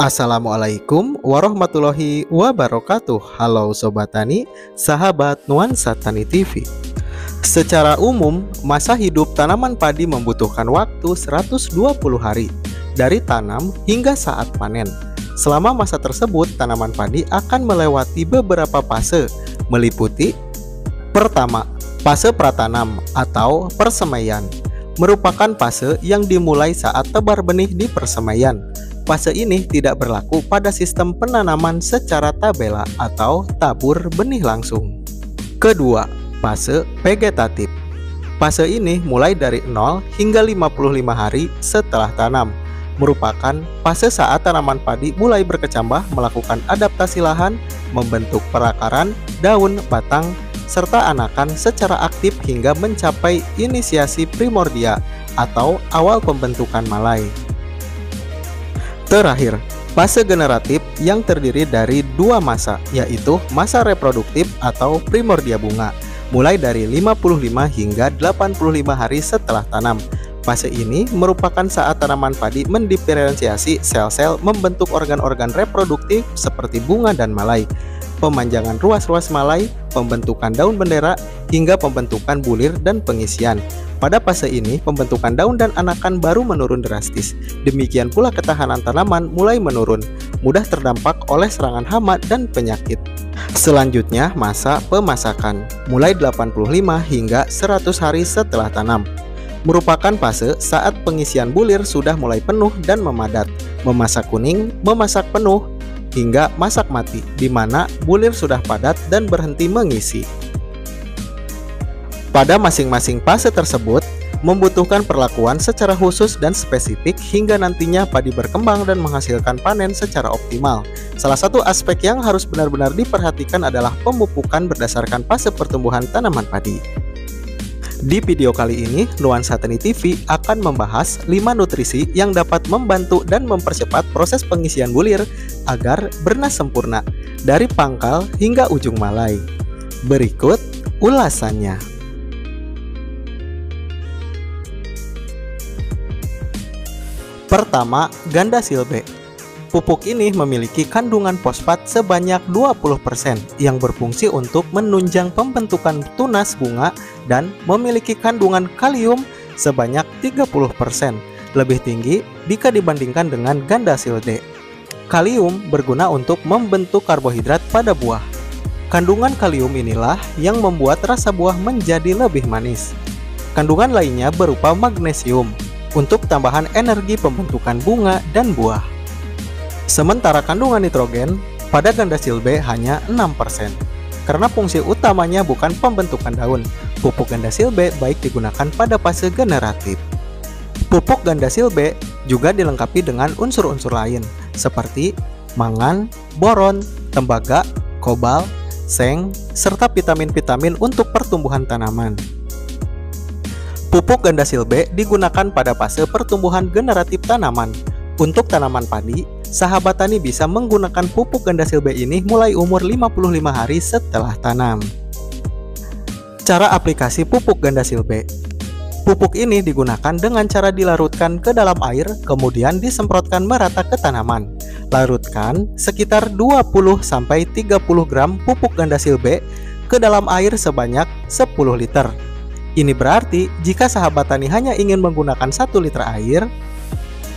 Assalamualaikum warahmatullahi wabarakatuh. Halo Sobat Tani, sahabat Nuansa Tani TV Secara umum, masa hidup tanaman padi membutuhkan waktu 120 hari Dari tanam hingga saat panen. Selama masa tersebut, tanaman padi akan melewati beberapa fase. Meliputi Pertama, fase pratanam atau persemaian Merupakan fase yang dimulai saat tebar benih di persemaian Fase ini tidak berlaku pada sistem penanaman secara tabela atau tabur benih langsung. Kedua, fase vegetatif. Fase ini mulai dari 0 hingga 55 hari setelah tanam. Merupakan fase saat tanaman padi mulai berkecambah melakukan adaptasi lahan, membentuk perakaran, daun, batang, serta anakan secara aktif hingga mencapai inisiasi primordia atau awal pembentukan malai. Terakhir, fase generatif yang terdiri dari dua masa, yaitu masa reproduktif atau primordia bunga, mulai dari 55 hingga 85 hari setelah tanam. Fase ini merupakan saat tanaman padi mendiferensiasi sel-sel membentuk organ-organ reproduktif seperti bunga dan malai, pemanjangan ruas-ruas malai, pembentukan daun bendera, hingga pembentukan bulir dan pengisian. Pada fase ini, pembentukan daun dan anakan baru menurun drastis. Demikian pula ketahanan tanaman mulai menurun, mudah terdampak oleh serangan hama dan penyakit. Selanjutnya, masa pemasakan, mulai 85 hingga 100 hari setelah tanam. Merupakan fase saat pengisian bulir sudah mulai penuh dan memadat, memasak kuning, memasak penuh, hingga masak mati, di mana bulir sudah padat dan berhenti mengisi. Pada masing-masing fase tersebut, membutuhkan perlakuan secara khusus dan spesifik hingga nantinya padi berkembang dan menghasilkan panen secara optimal. Salah satu aspek yang harus benar-benar diperhatikan adalah pemupukan berdasarkan fase pertumbuhan tanaman padi. Di video kali ini, Nuansa Tani TV akan membahas 5 nutrisi yang dapat membantu dan mempercepat proses pengisian bulir agar bernas sempurna dari pangkal hingga ujung malai. Berikut ulasannya. Pertama, ganda silbe. Pupuk ini memiliki kandungan fosfat sebanyak 20% yang berfungsi untuk menunjang pembentukan tunas bunga dan memiliki kandungan kalium sebanyak 30%, lebih tinggi jika dibandingkan dengan ganda silde. Kalium berguna untuk membentuk karbohidrat pada buah. Kandungan kalium inilah yang membuat rasa buah menjadi lebih manis. Kandungan lainnya berupa magnesium, untuk tambahan energi pembentukan bunga dan buah. Sementara kandungan nitrogen pada ganda silbe hanya 6%. Karena fungsi utamanya bukan pembentukan daun, pupuk ganda silbe baik digunakan pada fase generatif. Pupuk ganda silbe juga dilengkapi dengan unsur-unsur lain seperti mangan, boron, tembaga, kobal, seng, serta vitamin-vitamin untuk pertumbuhan tanaman. Pupuk ganda silbe digunakan pada fase pertumbuhan generatif tanaman. Untuk tanaman padi, sahabat tani bisa menggunakan pupuk ganda silbe ini mulai umur 55 hari setelah tanam. Cara aplikasi pupuk ganda silbe Pupuk ini digunakan dengan cara dilarutkan ke dalam air, kemudian disemprotkan merata ke tanaman. Larutkan sekitar 20-30 gram pupuk ganda silbe ke dalam air sebanyak 10 liter. Ini berarti jika sahabat tani hanya ingin menggunakan 1 liter air,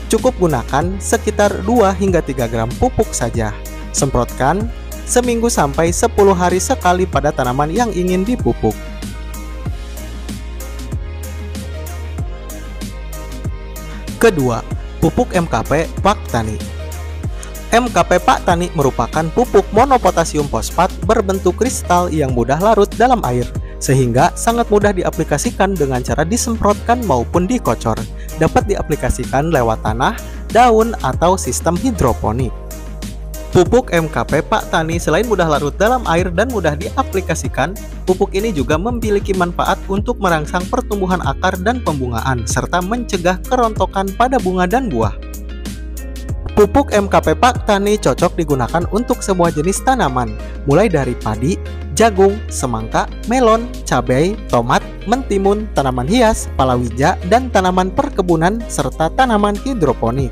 cukup gunakan sekitar 2 hingga 3 gram pupuk saja. Semprotkan seminggu sampai 10 hari sekali pada tanaman yang ingin dipupuk. Kedua, pupuk MKP Pak Tani. MKP Pak Tani merupakan pupuk monopotasium fosfat berbentuk kristal yang mudah larut dalam air sehingga sangat mudah diaplikasikan dengan cara disemprotkan maupun dikocor. Dapat diaplikasikan lewat tanah, daun, atau sistem hidroponik. Pupuk MKP Pak Tani selain mudah larut dalam air dan mudah diaplikasikan, pupuk ini juga memiliki manfaat untuk merangsang pertumbuhan akar dan pembungaan, serta mencegah kerontokan pada bunga dan buah. Pupuk MKP Pak Tani cocok digunakan untuk semua jenis tanaman, mulai dari padi, jagung, semangka, melon, cabai, tomat, mentimun, tanaman hias, palawija, dan tanaman perkebunan serta tanaman hidroponik.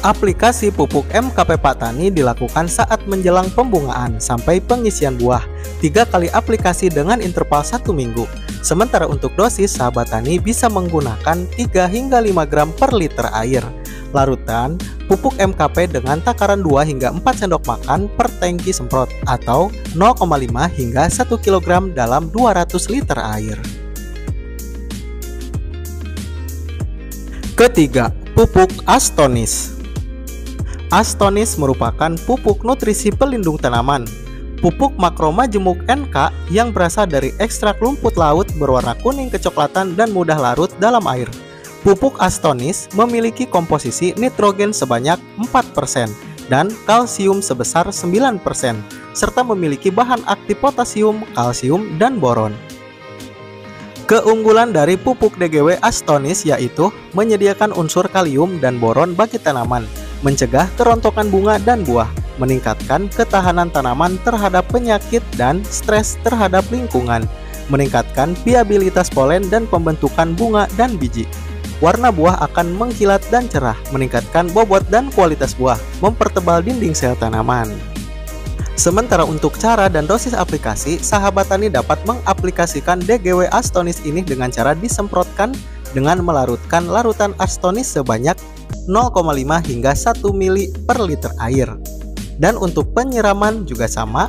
Aplikasi pupuk MKP Pak Tani dilakukan saat menjelang pembungaan sampai pengisian buah. Tiga kali aplikasi dengan interval satu minggu. Sementara untuk dosis, sahabat tani bisa menggunakan 3 hingga 5 gram per liter air. Larutan, pupuk MKP dengan takaran 2 hingga 4 sendok makan per tangki semprot atau 0,5 hingga 1 kg dalam 200 liter air. Ketiga, pupuk Astonis. Astonis merupakan pupuk nutrisi pelindung tanaman. Pupuk makroma jemuk NK yang berasal dari ekstrak lumput laut berwarna kuning kecoklatan dan mudah larut dalam air. Pupuk Astonis memiliki komposisi nitrogen sebanyak 4% dan kalsium sebesar 9%, serta memiliki bahan aktif potasium, kalsium, dan boron. Keunggulan dari pupuk DGW Astonis yaitu menyediakan unsur kalium dan boron bagi tanaman, mencegah kerontokan bunga dan buah, meningkatkan ketahanan tanaman terhadap penyakit dan stres terhadap lingkungan, meningkatkan viabilitas polen dan pembentukan bunga dan biji. Warna buah akan mengkilat dan cerah, meningkatkan bobot dan kualitas buah, mempertebal dinding sel tanaman. Sementara untuk cara dan dosis aplikasi, sahabat tani dapat mengaplikasikan DGW Astonis ini dengan cara disemprotkan dengan melarutkan larutan Astonis sebanyak 0,5 hingga 1 mili per liter air. Dan untuk penyiraman juga sama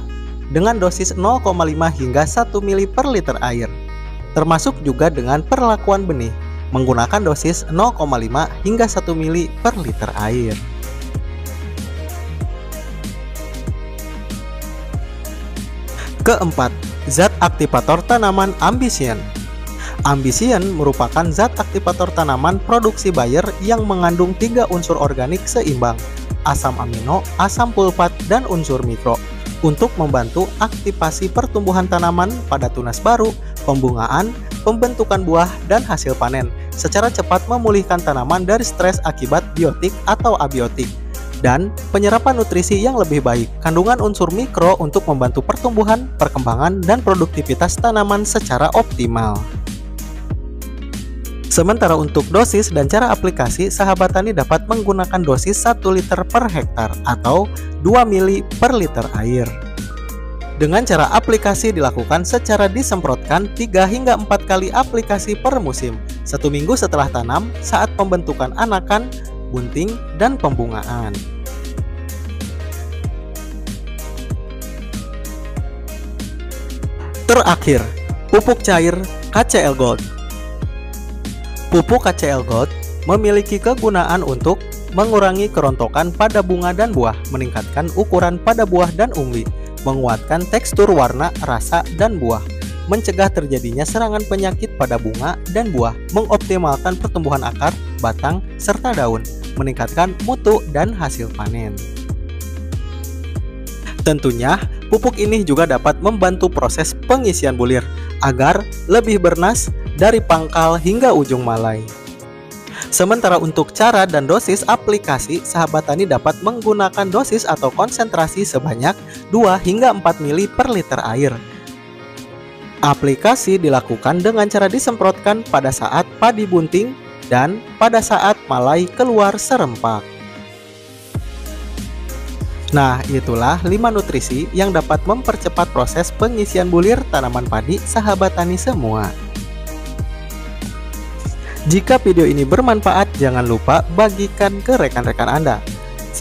dengan dosis 0,5 hingga 1 mili per liter air. Termasuk juga dengan perlakuan benih menggunakan dosis 0,5 hingga 1 mili per liter air. Keempat, zat aktivator tanaman Ambition. Ambisian merupakan zat aktivator tanaman produksi Bayer yang mengandung tiga unsur organik seimbang, asam amino, asam pulpat, dan unsur mikro untuk membantu aktivasi pertumbuhan tanaman pada tunas baru, pembungaan, pembentukan buah, dan hasil panen secara cepat memulihkan tanaman dari stres akibat biotik atau abiotik dan penyerapan nutrisi yang lebih baik, kandungan unsur mikro untuk membantu pertumbuhan, perkembangan, dan produktivitas tanaman secara optimal. Sementara untuk dosis dan cara aplikasi, sahabat tani dapat menggunakan dosis 1 liter per hektar atau 2 mili per liter air. Dengan cara aplikasi dilakukan secara disemprotkan 3 hingga 4 kali aplikasi per musim, satu minggu setelah tanam saat pembentukan anakan, bunting, dan pembungaan. Terakhir, pupuk cair KCL Gold. Pupuk KCL Gold memiliki kegunaan untuk mengurangi kerontokan pada bunga dan buah, meningkatkan ukuran pada buah dan umbi, menguatkan tekstur warna, rasa, dan buah, mencegah terjadinya serangan penyakit pada bunga dan buah, mengoptimalkan pertumbuhan akar, batang, serta daun, meningkatkan mutu dan hasil panen. Tentunya, pupuk ini juga dapat membantu proses pengisian bulir agar lebih bernas dari pangkal hingga ujung malai. Sementara untuk cara dan dosis aplikasi, sahabat tani dapat menggunakan dosis atau konsentrasi sebanyak 2 hingga 4 mili per liter air. Aplikasi dilakukan dengan cara disemprotkan pada saat padi bunting dan pada saat malai keluar serempak. Nah, itulah 5 nutrisi yang dapat mempercepat proses pengisian bulir tanaman padi sahabat tani semua. Jika video ini bermanfaat, jangan lupa bagikan ke rekan-rekan Anda.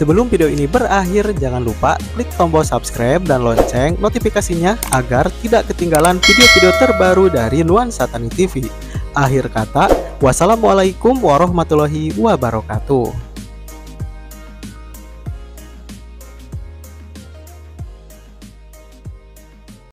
Sebelum video ini berakhir, jangan lupa klik tombol subscribe dan lonceng notifikasinya agar tidak ketinggalan video-video terbaru dari Nuansa Tani TV. Akhir kata, wassalamualaikum warahmatullahi wabarakatuh.